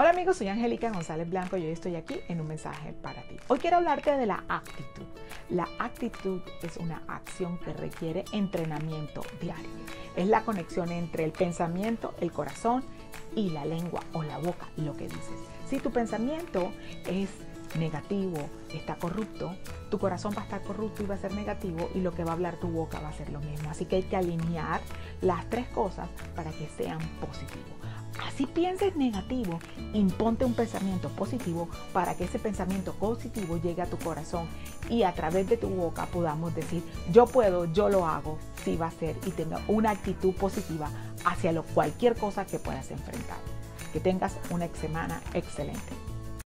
Hola amigos, soy Angélica González Blanco y hoy estoy aquí en un mensaje para ti. Hoy quiero hablarte de la actitud. La actitud es una acción que requiere entrenamiento diario. Es la conexión entre el pensamiento, el corazón y la lengua o la boca, lo que dices. Si tu pensamiento es negativo, está corrupto, tu corazón va a estar corrupto y va a ser negativo y lo que va a hablar tu boca va a ser lo mismo. Así que hay que alinear las tres cosas para que sean positivos. Así pienses negativo, imponte un pensamiento positivo para que ese pensamiento positivo llegue a tu corazón y a través de tu boca podamos decir, yo puedo, yo lo hago, sí va a ser y tenga una actitud positiva hacia lo, cualquier cosa que puedas enfrentar. Que tengas una semana excelente.